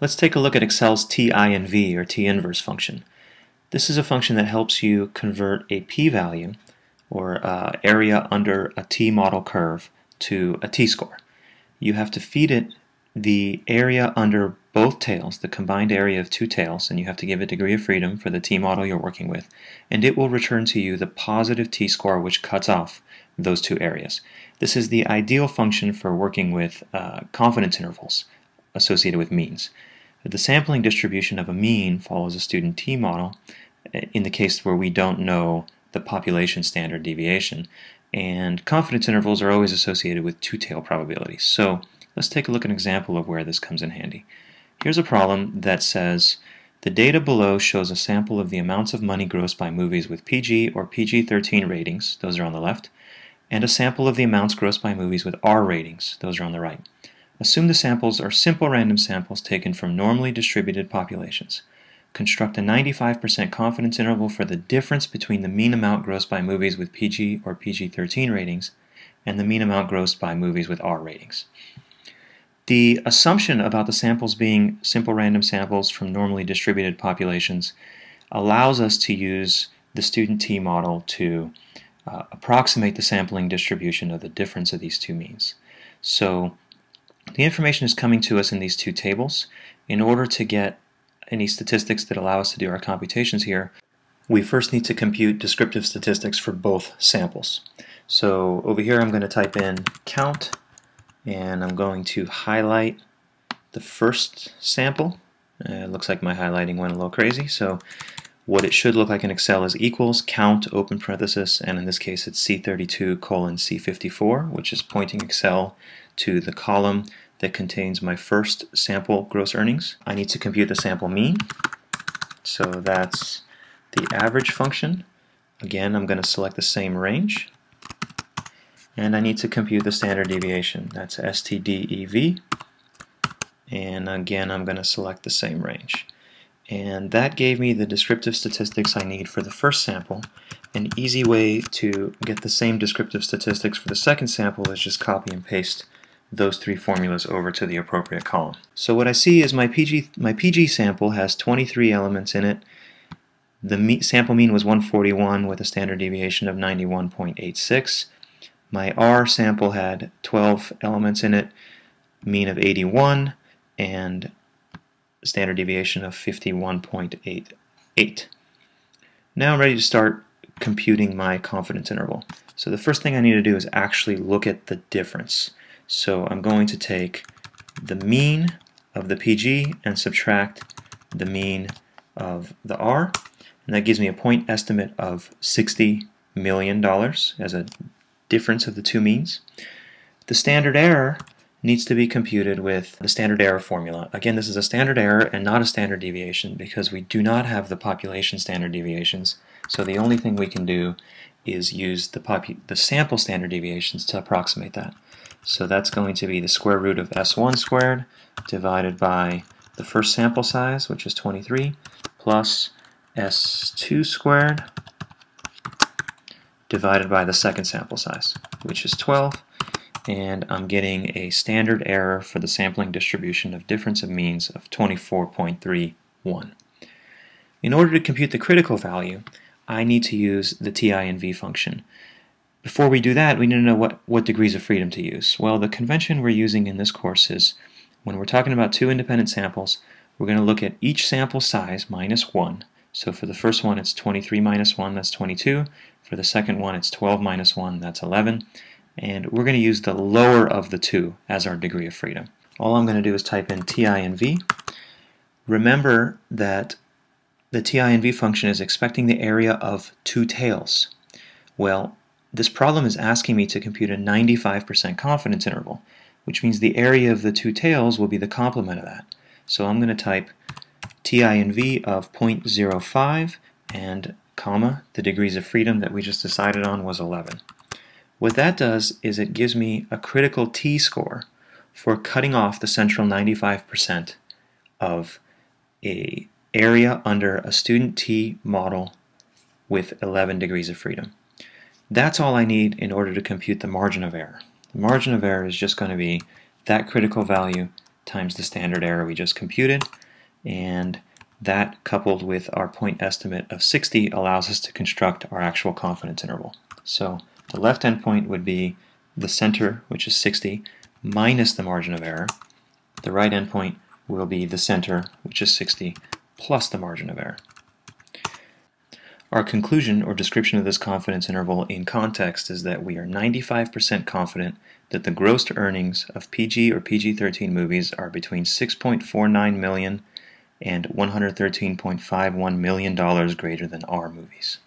Let's take a look at Excel's TINV or T-inverse function. This is a function that helps you convert a p-value or uh, area under a t-model curve to a t-score. You have to feed it the area under both tails, the combined area of two tails, and you have to give it degree of freedom for the t-model you're working with, and it will return to you the positive t-score which cuts off those two areas. This is the ideal function for working with uh, confidence intervals associated with means. The sampling distribution of a mean follows a student t-model uh, in the case where we don't know the population standard deviation, and confidence intervals are always associated with two-tail probabilities. So let's take a look at an example of where this comes in handy. Here's a problem that says the data below shows a sample of the amounts of money grossed by movies with PG or PG-13 ratings, those are on the left, and a sample of the amounts grossed by movies with R ratings, those are on the right. Assume the samples are simple random samples taken from normally distributed populations. Construct a 95% confidence interval for the difference between the mean amount grossed by movies with PG or PG-13 ratings and the mean amount grossed by movies with R ratings. The assumption about the samples being simple random samples from normally distributed populations allows us to use the student T model to uh, approximate the sampling distribution of the difference of these two means. So the information is coming to us in these two tables. In order to get any statistics that allow us to do our computations here, we first need to compute descriptive statistics for both samples. So over here I'm going to type in count and I'm going to highlight the first sample. Uh, it looks like my highlighting went a little crazy, so what it should look like in Excel is equals count open parenthesis and in this case it's C32 colon C54 which is pointing Excel to the column that contains my first sample gross earnings. I need to compute the sample mean so that's the average function. Again I'm going to select the same range and I need to compute the standard deviation. That's STDEV. And again, I'm going to select the same range. And that gave me the descriptive statistics I need for the first sample. An easy way to get the same descriptive statistics for the second sample is just copy and paste those three formulas over to the appropriate column. So what I see is my PG, my PG sample has 23 elements in it. The me sample mean was 141 with a standard deviation of 91.86. My R sample had 12 elements in it, mean of 81, and standard deviation of 51.88. Now I'm ready to start computing my confidence interval. So the first thing I need to do is actually look at the difference. So I'm going to take the mean of the PG and subtract the mean of the R, and that gives me a point estimate of $60 million as a difference of the two means. The standard error needs to be computed with the standard error formula. Again, this is a standard error and not a standard deviation because we do not have the population standard deviations. So the only thing we can do is use the, the sample standard deviations to approximate that. So that's going to be the square root of S1 squared divided by the first sample size, which is 23, plus S2 squared divided by the second sample size, which is 12, and I'm getting a standard error for the sampling distribution of difference of means of 24.31. In order to compute the critical value, I need to use the TINV function. Before we do that, we need to know what, what degrees of freedom to use. Well, the convention we're using in this course is when we're talking about two independent samples, we're going to look at each sample size minus 1. So for the first one, it's 23 minus 1, that's 22. For the second one, it's 12 minus 1, that's 11. And we're going to use the lower of the two as our degree of freedom. All I'm going to do is type in TINV. Remember that the TINV function is expecting the area of two tails. Well, this problem is asking me to compute a 95% confidence interval, which means the area of the two tails will be the complement of that. So I'm going to type TINV of 0.05 and comma, the degrees of freedom that we just decided on was 11. What that does is it gives me a critical t-score for cutting off the central 95% of a area under a student t model with 11 degrees of freedom. That's all I need in order to compute the margin of error. The margin of error is just going to be that critical value times the standard error we just computed, and that coupled with our point estimate of 60 allows us to construct our actual confidence interval. So the left endpoint would be the center, which is 60, minus the margin of error. The right endpoint will be the center, which is 60, plus the margin of error. Our conclusion or description of this confidence interval in context is that we are 95% confident that the gross earnings of PG or PG-13 movies are between 6.49 million and $113.51 million greater than R movies.